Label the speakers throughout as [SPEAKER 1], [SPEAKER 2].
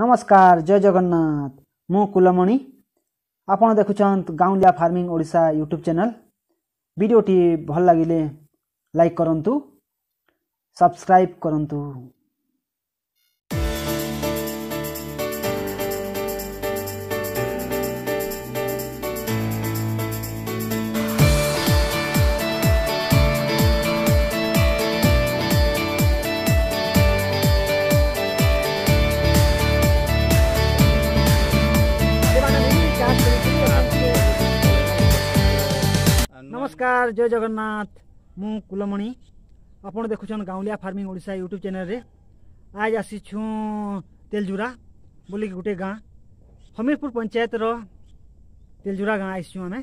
[SPEAKER 1] ନମସ୍କାର ଜୟ ଜଗନ୍ନାଥ ମୁଁ କୁଲମଣି ଆପଣ ଦେଖୁଛନ୍ Gaunlia farming Odisha YouTube channel ଭିଡ଼ିଓଟି ଭଲ ଲାଗିଲେ ଲାଇକ୍ କରନ୍ତୁ ସବସ୍କ୍ରାଇବ୍ କରନ୍ତୁ नमस्कार जय जगन्नाथ मु कुलमणि आप देखुन गाँवलिया फार्मिंग ओडा यूट्यूब चेल रे आज आसीचु तेलजुरा बोल गोटे गाँ हमीरपुर पंचायत रेलजुरा गाँ आई आम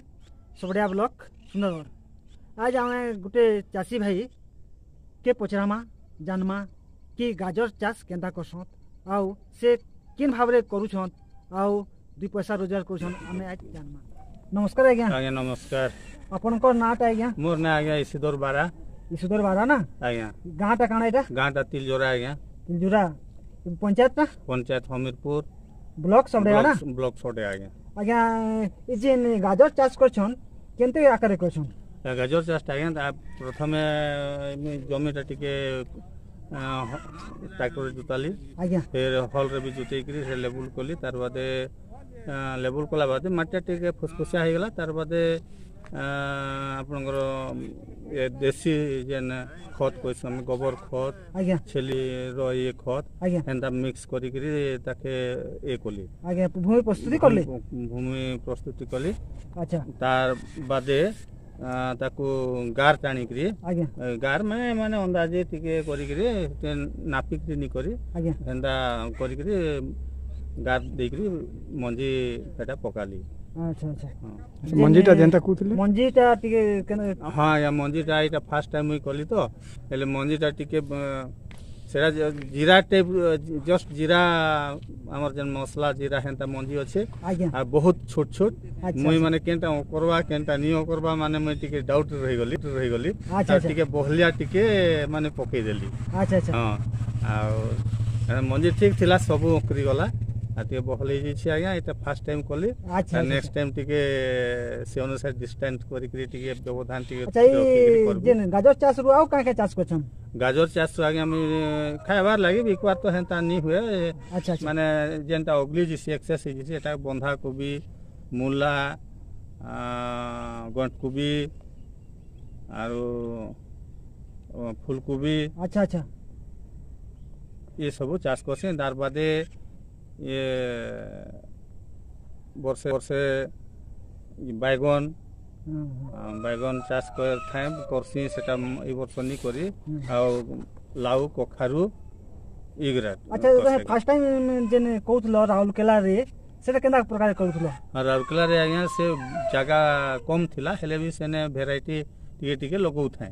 [SPEAKER 1] सबड़िया ब्लक सुंदरगढ़ आज आम गोटे चाषी भाई के पचरामा जानमा कि गाजर चाष के करसन आउ से किन भाव करुछन आउ पैसा रोजगार करें जानमा नमस्कार
[SPEAKER 2] आज्ञा नमस्कार
[SPEAKER 1] ଆପଣଙ୍କ ନାଁଟା ଆଜ୍ଞା
[SPEAKER 2] ମୋର ନାଁ ଆଜ୍ଞା ଇସିଦୋର ବାରା
[SPEAKER 1] ଇସିଦୋର ବାରା ନା
[SPEAKER 2] ଆଜ୍ଞା
[SPEAKER 1] ଗାଁଟା କାଣା ଏଇଟା
[SPEAKER 2] ଗାଁଟା ତିଲଜୋରା ଆଜ୍ଞା
[SPEAKER 1] ତିଲଜୋରା ପଞ୍ଚାୟତଟା
[SPEAKER 2] ପଞ୍ଚାୟତ ହମିରପୁର
[SPEAKER 1] ବ୍ଲକ ସଡ଼େଗା ନା
[SPEAKER 2] ବ୍ଲକ ସଡ଼େଗା ଆଜ୍ଞା
[SPEAKER 1] ଆଜ୍ଞା ଏ ଯେନ୍ ଗାଜର ଚାଷ କରିଛନ୍ କେମିତି ଆକାରରେ କରିଛନ୍
[SPEAKER 2] ଗାଜର ଚାଷଟା ଆଜ୍ଞା ପ୍ରଥମେ ଜମିଟା ଟିକେ ଟ୍ରାକ୍ଟରରେ ଜୁତାଲି
[SPEAKER 1] ଆଜ୍ଞା
[SPEAKER 2] ଫେର୍ ହଲ୍ରେ ବି ଜୁତେଇକିରି ସେ ଲେବୁଲ୍ କଲି ତାର ବାଦେ ଲେବୁଲ୍ କଲା ବାଦେ ମାଟିଟା ଟିକେ ଫୁସଫୁସିଆ ହେଇଗଲା ତାର ବାଦେ ଆପଣଙ୍କର ଏ ଦେଶୀ ଯେନ୍ ଖତ କହିଛୁ ଆମେ ଗୋବର ଖତ ଛେଲିର ଇଏ ଖତ ଏନ୍ତା ମିକ୍ସ କରିକିରି ତାକେ ଇଏ କଲି
[SPEAKER 1] ଆଜ୍ଞା ଭୂମି ପ୍ରସ୍ତୁତି କଲି
[SPEAKER 2] ଭୂମି ପ୍ରସ୍ତୁତି କଲି
[SPEAKER 1] ଆଚ୍ଛା
[SPEAKER 2] ତାର ବାଦେ ତାକୁ ଗାର ଟାଣିକିରି ଗାର ମାନେ ମାନେ ଅନ୍ଦାଜେ ଟିକେ କରିକିରି ନାପିକିରି ନି କରି
[SPEAKER 1] ଆଜ୍ଞା
[SPEAKER 2] ଏନ୍ତା କରିକିରି ଗାର ଦେଇକିରି ମଞ୍ଜି ସେଟା ପକାଲି আচ্ছা
[SPEAKER 1] আচ্ছা
[SPEAKER 3] ମଞ୍ଜିଟା ଯେନ୍ତା କହୁଥିଲେ
[SPEAKER 1] ମଞ୍ଜିଟା ଟିକେ
[SPEAKER 2] ହଁ ଆଜ୍ଞା ମଞ୍ଜିଟା ଏଇଟା ଫାର୍ଷ୍ଟ ଟାଇମ୍ ମୁଇଁ କଲି ତ ହେଲେ ମଞ୍ଜିଟା ଟିକେ ସେଟା ଜିରା ଟାଇପ୍ ଜଷ୍ଟ ଜିରା ଆମର ଯେନ୍ ମସଲା ଜିରା ହେନ୍ତା ମଞ୍ଜି ଅଛେ ଆଉ ବହୁତ ଛୋଟ ଛୋଟ ମୁଇଁ ମାନେ କେନ୍ଟା ଅଙ୍କରବା କେନ୍ଟା ନି ଅଙ୍କରବା
[SPEAKER 1] ମାନେ
[SPEAKER 2] ମୁଇଁ
[SPEAKER 1] ଟିକେ
[SPEAKER 2] ଡାଉଟ୍ ରହିଗଲି ରହିଗଲି ଟିକେ ବହଲିଆ ଟିକେ
[SPEAKER 1] ମାନେ ପକେଇଦେଲି
[SPEAKER 2] ହଁ ଆଉ ମଞ୍ଜି ଠିକ୍ ଥିଲା ସବୁ ଗଲା आते बहले
[SPEAKER 1] जी आ
[SPEAKER 2] फर्स्ट टाइम कोली नेक्स्ट टाइम टिके से अनुसार डिस्टेंस कोरि
[SPEAKER 1] टिके
[SPEAKER 2] व्यवधान
[SPEAKER 1] टिके
[SPEAKER 2] अच्छा
[SPEAKER 1] जे गाजर चास रु आउ का चास कोछन
[SPEAKER 2] गाजर चास आ गया हम खायबार लागि एक बार तो हेंता
[SPEAKER 1] नी हुए
[SPEAKER 2] अच्छा माने जेंटा ओगली जी से एक्सेस हि जी एटा बंधा कोबी मूला अ
[SPEAKER 1] कोबी आरो
[SPEAKER 2] फूल कोबी अच्छा अच्छा ये सब चाष कर दारबादे ये बरसे
[SPEAKER 1] बरसे
[SPEAKER 2] बैगन बैगन চাষ କରିଥାଏ করছি সেটা এই বর্ষ নি
[SPEAKER 1] করি
[SPEAKER 2] ଆଉ লাউ କଖାରୁ ଇଗରା
[SPEAKER 1] ଆଚ୍ଛା ଫାର୍ଷ୍ଟ ଟାଇମ୍ ଯେନ୍ କହୁଥିଲ ରାଉରକେଲାରେ ସେଟା କେନ୍ତା ପ୍ରକାର କରୁଥିଲ
[SPEAKER 2] ରାଉରକେଲାରେ ଆଜ୍ଞା ସେ ଜାଗା କମ୍ ଥିଲା ହେଲେ ବି ସେନେ ଭେରାଇଟି ଟିକେ ଟିକେ ଲଗାଉଥାଏ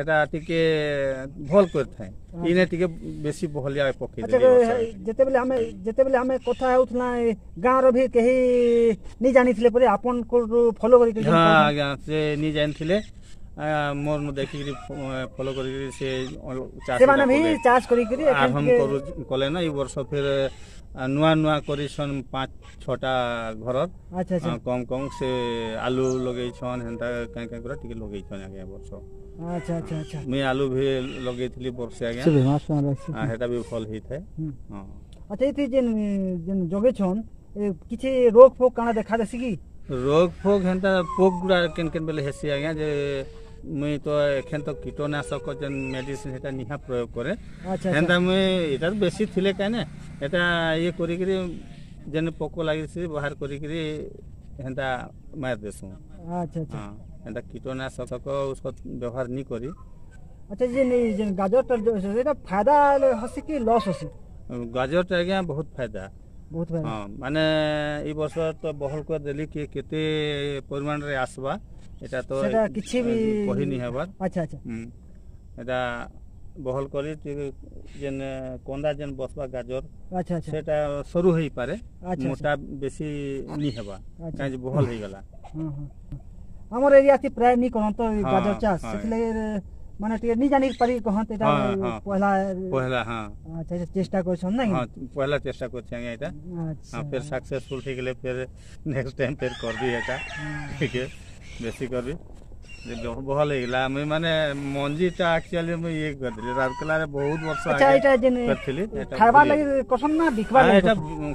[SPEAKER 2] এটা ଟିକେ ଭଲ କରିଥାଏ ଇନେ ଟିକେ ବେଶୀ ଭଲିଆ ପକେଇ
[SPEAKER 1] ଯେତେବେଳେ ଆମେ ଯେତେବେଳେ ଆମେ କଥା ହେଉଥିଲା ଗାଁର ବି କେହି ନି ଜାଣିଥିଲେ ପରେ ଆପଣଙ୍କଠୁ ଫଲୋ କରିକି
[SPEAKER 2] ହଁ ଆଜ୍ଞା ସେ ନି ଜାଣିଥିଲେ ମୋର ମୁଁ ଦେଖିକିରି ଫଲୋ କରିକିରି ସେ ଚାଷ
[SPEAKER 1] ସେମାନେ ବି ଚାଷ କରିକିରି
[SPEAKER 2] ଆରମ୍ଭ କରୁ କଲେ ନା ଏଇ ବର୍ଷ ଫେର ନୂଆ ନୂଆ କରିଛନ୍ ପାଞ୍ଚ ଛଅଟା
[SPEAKER 1] ଘରର
[SPEAKER 2] କମ୍ କମ୍ ସେ ଆଲୁ ଲଗେଇଛନ୍ ହେନ୍ତା କାଁ କାଁ କରି ଟିକେ ଲଗେଇଛନ୍ ଆଜ୍ଞା ବର୍ଷ
[SPEAKER 1] ଆଚ୍ଛା ଆଚ୍ଛା ଆଚ୍ଛା
[SPEAKER 2] ମୁଇଁ ଆଲୁ ବି ଲଗେଇଥିଲି ବର୍ଷେ ଆଜ୍ଞା ହେଟା ବି ଭଲ ହେଇଥାଏ
[SPEAKER 1] ହଁ ଆଚ୍ଛା ଏଠି ଯେନ୍ ଯେନ୍ ଜଗେଇଛନ୍ କିଛି ରୋଗ ଫୋଗ କାଣା ଦେଖା ଦେସି କି
[SPEAKER 2] ରୋଗ ଫୋଗ ହେନ୍ତା ପୋକ ଗୁଡ଼ା କେନ୍ କେନ୍ ବେଲେ ହେସି ଆଜ୍ଞା ଯେ ମୁଇଁ ତ ଏଖେନ୍ ତ କୀଟନାଶକ ଯେନ୍ ମେଡିସିନ୍ ହେଟା ନିହା ପ୍ରୟୋଗ କରେ ହେନ୍ତା ମୁଇଁ ଏଇଟା ବେଶୀ ଥିଲେ କାଇଁ ନା ଏଟା ଇଏ କରିକିରି ଯେନ୍ ପୋକ ଲାଗିଛି ବାହାର କରିକିରି ହେନ୍ତା ମାରି ଦେସୁଁ ହଁ ହେନ୍ତା କୀଟନାଶକ ଔଷଧ ବ୍ୟବହାର ନି କରି
[SPEAKER 1] ଆଚ୍ଛା ଯେନ୍ ଯେନ୍ ଗାଜରଟା ସେଟା ଫାଇଦା ହସି କି ଲସ୍ ହସି
[SPEAKER 2] ଗାଜରଟା ଆଜ୍ଞା ବହୁତ ଫାଇଦା
[SPEAKER 1] ବହୁତ ଭାରି
[SPEAKER 2] ହଁ ମାନେ ଏଇ ବର୍ଷ ତ ବହଲ କରି ଦେଲି କି କେତେ ପରିମାଣରେ ଆସବା ଏଟା ତ
[SPEAKER 1] ସେଟା କିଛି ବି
[SPEAKER 2] କହିନି ହେବାର
[SPEAKER 1] ଆଚ୍ଛା ଆଚ୍ଛା
[SPEAKER 2] ଏଟା ବହଲ କରି ଯେନ୍ କନ୍ଦା ଯେନ୍ ବସବା ଗାଜର ସେଟା ସରୁ ହେଇପାରେ ମୋଟା ବେଶୀ ନି ହେବା କାହିଁକି ବହଲ ହେଇଗଲା
[SPEAKER 1] ଆମର ଏରିଆ ପ୍ରାୟ ନି କରନ୍ତ ଗାଜର ଚାଷ ସେଥିଲାଗି মানে টেরনি জানি
[SPEAKER 2] পারি কহন
[SPEAKER 1] এটা
[SPEAKER 2] পহলা পহলা
[SPEAKER 1] হ্যাঁ আচ্ছা চেষ্টা করছম না
[SPEAKER 2] হ্যাঁ পহলা চেষ্টা করছি আমি এটা হ্যাঁ ফের সাকসেসফুল ঠিক গেলে ফের নেক্সট টাইম ফের করবি এটা ঠিক আছে বেশি করবি ଭଲ ହେଇଗଲା ଆମେ ମାନେ ମଞ୍ଜିଟା ଆକ୍ଚୁଆଲି ମୁଁ ଇଏ କରିଥିଲି ରାଉରକେଲାରେ ବହୁତ ବର୍ଷ କରିଥିଲି
[SPEAKER 1] ଖାଇବାର ଲାଗି
[SPEAKER 2] କସମ
[SPEAKER 1] ନା
[SPEAKER 2] ବିକବାର
[SPEAKER 1] ଏଇଟା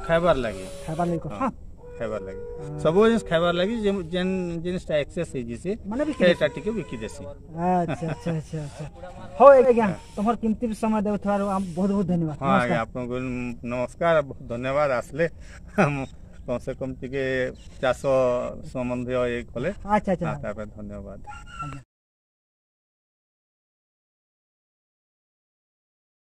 [SPEAKER 2] ଖାଇବାର ଲାଗି
[SPEAKER 1] ଖାଇବାର
[SPEAKER 2] ଲାଗି ଖାଇବାର ଲାଗି ସବୁ ଜିନିଷ ଖାଇବାର ଲାଗି ଯେନ୍ ଜିନିଷଟା ଏକ୍ସେସ ହେଇଯିସି
[SPEAKER 1] ମାନେ
[SPEAKER 2] ସେଇଟା ଟିକେ ବିକି ଦେସି
[SPEAKER 1] ଆଚ୍ଛା ଆଚ୍ଛା ଆଚ୍ଛା ଆଚ୍ଛା ହଉ ଆଜ୍ଞା ତମର କେମିତି ସମୟ ଦେଉଥିବାରୁ ବହୁତ ବହୁତ ଧନ୍ୟବାଦ
[SPEAKER 2] ହଁ ଆଜ୍ଞା ଆପଣଙ୍କୁ ନମସ୍କାର ବହୁତ ଧନ୍ୟବାଦ ଆସିଲେ कम से कम
[SPEAKER 1] टे चाष
[SPEAKER 2] सम्बन्धी ये कले
[SPEAKER 1] धन्यवाद